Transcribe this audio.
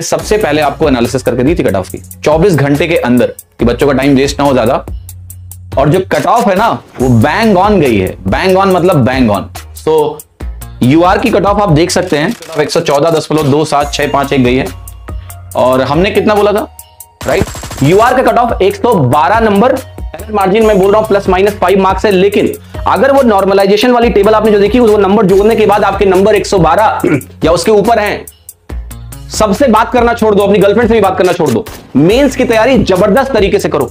सबसे पहले आपको एनालिसिस करके दी थी कट ऑफ़ की। 24 घंटे के अंदर कि बच्चों का टाइम वेस्ट ना हो ज़्यादा। और जो कट ऑफ़ है ना, वो बैंग ऑन गई है। बैंग ऑन मतलब बैंग ऑन सो यूआर की कट ऑफ़ आप देख सकते हैं। एक सौ चौदह दशमलव दो, सात, छह, पाँच, एक गई है। और हमने कितना बोला था? राइट यूआर का कट ऑफ़ 112 नंबर मार्जिन में बोल रहा हूँ प्लस माइनस फाइव मार्क्स है। लेकिन, अगर वो नॉर्मलाइजेशन वाली टेबल आपने जो देखी, वो नंबर जोड़ने के बाद आपके नंबर 112 या उसके ऊपर हैं सबसे बात करना छोड़ दो, अपनी गर्लफ्रेंड से भी बात करना छोड़ दो। मेंस की तैयारी ज़बरदस्त तरीके से करो।